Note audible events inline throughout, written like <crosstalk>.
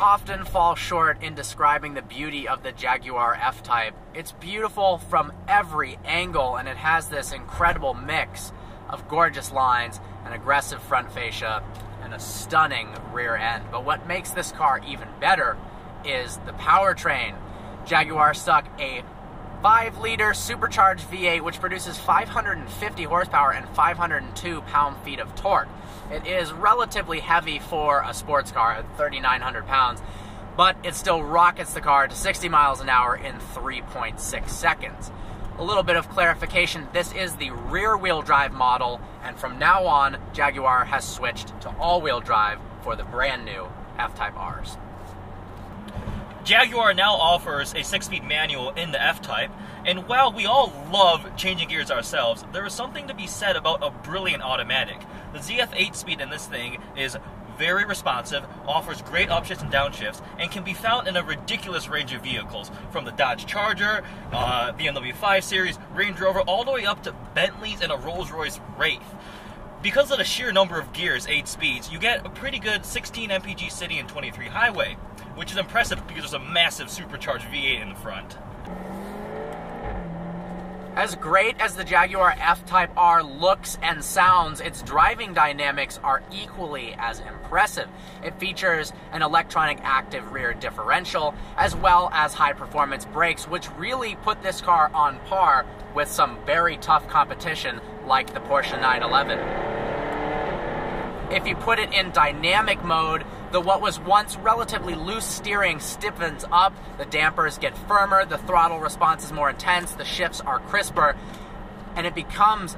often fall short in describing the beauty of the Jaguar F Type. It's beautiful from every angle and it has this incredible mix of gorgeous lines, an aggressive front fascia, and a stunning rear end. But what makes this car even better is the powertrain. Jaguar stuck a 5 liter supercharged V8 which produces 550 horsepower and 502 pound feet of torque. It is relatively heavy for a sports car at 3,900 pounds, but it still rockets the car to 60 miles an hour in 3.6 seconds. A little bit of clarification this is the rear wheel drive model, and from now on, Jaguar has switched to all wheel drive for the brand new F Type Rs. Jaguar now offers a six-speed manual in the F-Type, and while we all love changing gears ourselves, there is something to be said about a brilliant automatic. The ZF 8-speed in this thing is very responsive, offers great upshifts and downshifts, and can be found in a ridiculous range of vehicles, from the Dodge Charger, uh, BMW 5 Series, Range Rover, all the way up to Bentleys and a Rolls-Royce Wraith. Because of the sheer number of gears, 8 speeds, you get a pretty good 16 mpg city and 23 highway, which is impressive because there's a massive supercharged V8 in the front. As great as the Jaguar F-Type R looks and sounds, its driving dynamics are equally as impressive. It features an electronic active rear differential, as well as high-performance brakes, which really put this car on par with some very tough competition like the Porsche 911. If you put it in dynamic mode, the what was once relatively loose steering stiffens up, the dampers get firmer, the throttle response is more intense, the shifts are crisper, and it becomes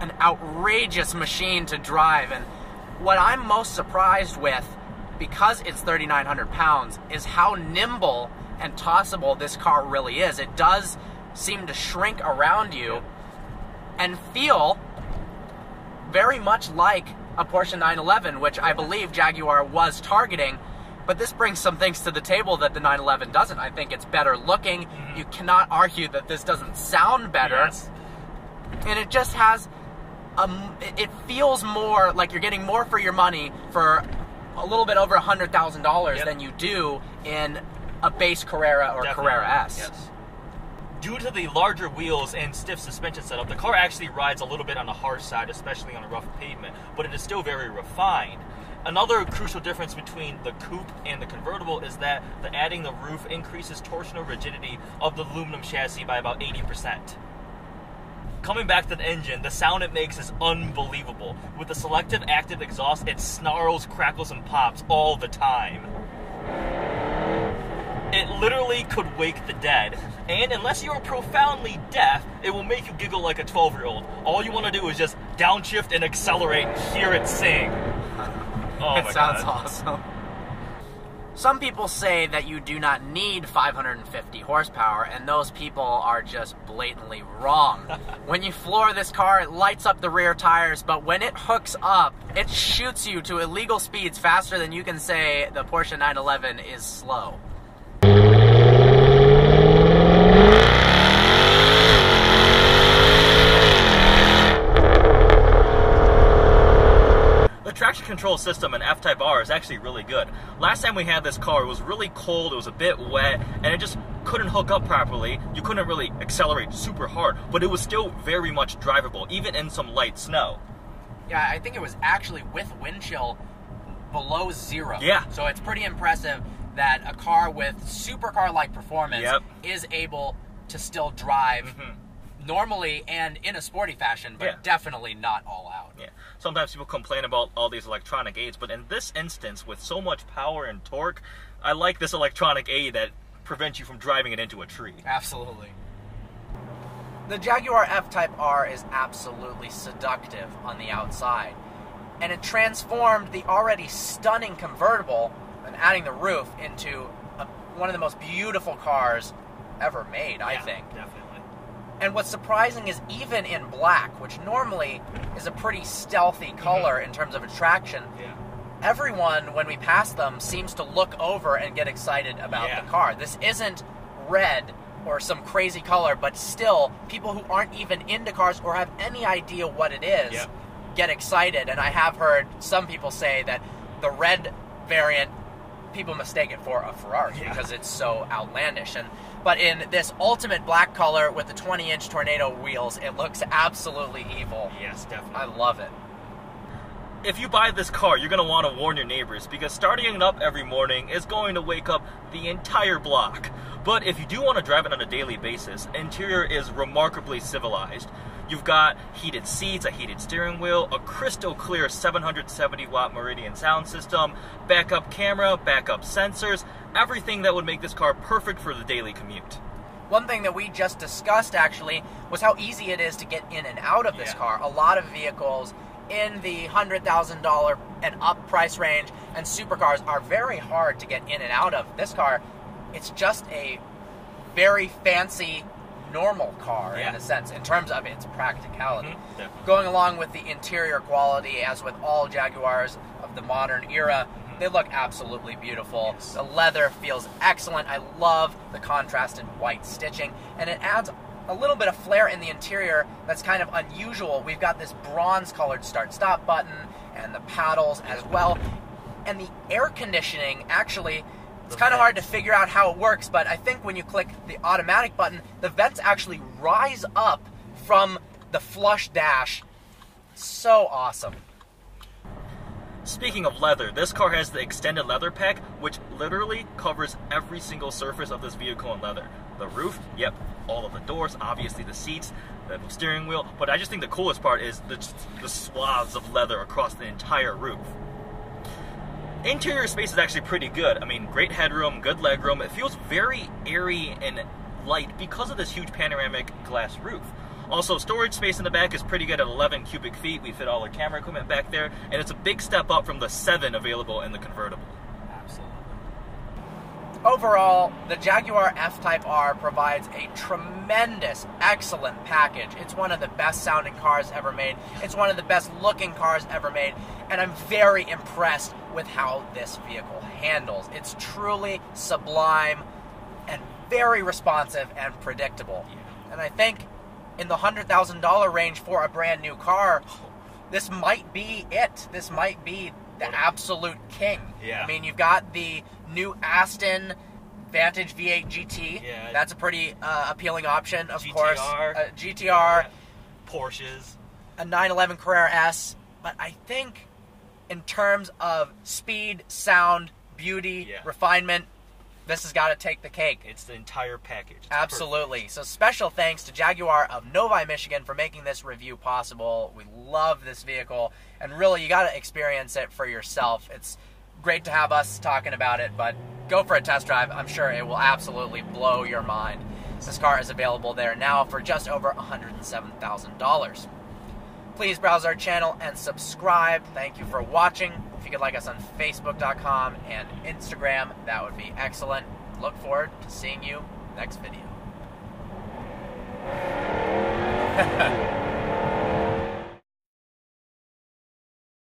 an outrageous machine to drive. And what I'm most surprised with, because it's 3,900 pounds, is how nimble and tossable this car really is. It does seem to shrink around you and feel very much like a Porsche 911, which I believe Jaguar was targeting. But this brings some things to the table that the 911 doesn't. I think it's better looking. You cannot argue that this doesn't sound better. Yes. And it just has, um, it- feels more like you're getting more for your money for a little bit over a hundred thousand dollars Yep. than you do in a base Carrera or Definitely, Carrera S. Yes. Due to the larger wheels and stiff suspension setup, the car actually rides a little bit on the harsh side, especially on a rough pavement, but it is still very refined. Another crucial difference between the coupe and the convertible is that the adding the roof increases torsional rigidity of the aluminum chassis by about 80%. Coming back to the engine, the sound it makes is unbelievable. With the selective active exhaust, it snarls, crackles, and pops all the time. It literally could wake the dead. And unless you're profoundly deaf, it will make you giggle like a 12 year old. All you want to do is just downshift and accelerate and hear it sing. <laughs> Oh it my sounds God. awesome. Some people say that you do not need 550 horsepower, and those people are just blatantly wrong. <laughs> when you floor this car, it lights up the rear tires, but when it hooks up, it shoots you to illegal speeds faster than you can say the Porsche 911 is slow. The traction control system in F-Type R is actually really good. Last time we had this car, it was really cold, it was a bit wet, and it just couldn't hook up properly. You couldn't really accelerate super hard, but it was still very much drivable, even in some light snow. Yeah, I think it was actually with wind chill below zero. Yeah. So it's pretty impressive that a car with supercar like performance Yep. is able to still drive mm-hmm. Normally and in a sporty fashion, but Yeah. definitely not all out. Yeah. Sometimes people complain about all these electronic aids, but in this instance, with so much power and torque, I like this electronic aid that prevents you from driving it into a tree. Absolutely. The Jaguar F Type R is absolutely seductive on the outside. And it transformed the already stunning convertible and adding the roof into a, one of the most beautiful cars ever made, I Yeah, think. Definitely. And what's surprising is even in black, which normally is a pretty stealthy mm-hmm. color in terms of attraction, Yeah. everyone, when we pass them, seems to look over and get excited about Yeah. the car. This isn't red or some crazy color, but still, people who aren't even into cars or have any idea what it is Yep. get excited. And I have heard some people say that the red variant, people mistake it for a Ferrari Yeah. because it's so outlandish. And but in this ultimate black color with the 20-inch tornado wheels, it looks absolutely evil. Yes, definitely. I love it. if you buy this car, you're going to want to warn your neighbors because starting it up every morning is going to wake up the entire block. But if you do want to drive it on a daily basis, interior is remarkably civilized. You've got heated seats, a heated steering wheel, a crystal clear 770 watt Meridian sound system, backup camera, backup sensors, everything that would make this car perfect for the daily commute. One thing that we just discussed actually was how easy it is to get in and out of this Yeah. car. A lot of vehicles in the $100,000 and up price range and supercars are very hard to get in and out of. This car, it's just a very fancy normal car in a sense in terms of its practicality. Mhm. Going along with the interior quality, as with all Jaguars of the modern era, they look absolutely beautiful. Yes. The leather feels excellent. I love the contrasted white stitching, and it adds a little bit of flair in the interior that's kind of unusual. We've got this bronze colored start stop button and the paddles as well. And the air conditioning actually it's kind of hard to figure out how it works, but I think when you click the automatic button, the vents actually rise up from the flush dash. So awesome. Speaking of leather, this car has the extended leather pack, which literally covers every single surface of this vehicle in leather. The roof, yep, all of the doors, obviously the seats, the steering wheel, but I just think the coolest part is the, the swaths of leather across the entire roof. Interior space is actually pretty good. I mean, great headroom, good legroom. It feels very airy and light because of this huge panoramic glass roof. Also, storage space in the back is pretty good at 11 cubic feet. We fit all our camera equipment back there, and it's a big step up from the 7 available in the convertible. Absolutely. Overall, the Jaguar F-Type R provides a tremendous, excellent package. It's one of the best sounding cars ever made. It's one of the best looking cars ever made, and I'm very impressed with how this vehicle handles. It's truly sublime and very responsive and predictable. And I think in the $100,000 range for a brand new car, this might be it. This might be the absolute king. Yeah. I mean, you've got the new Aston Vantage V8 GT. Yeah. That's a pretty uh, appealing option, of GTR. course. Uh, GTR, Porsches. a 911 Carrera S. But I think in terms of speed, sound, beauty, Yeah. refinement, this has got to take the cake. It's the entire package. It's Absolutely. So special thanks to Jaguar of Novi, Michigan for making this review possible. We love this vehicle and really you got to experience it for yourself. It's great to have us talking about it, but go for a test drive. I'm sure it will absolutely blow your mind. This car is available there now for just over $107,000. Please browse our channel and subscribe. Thank you for watching. You could like us on Facebook.com and Instagram, that would be excellent. Look forward to seeing you next video. <laughs>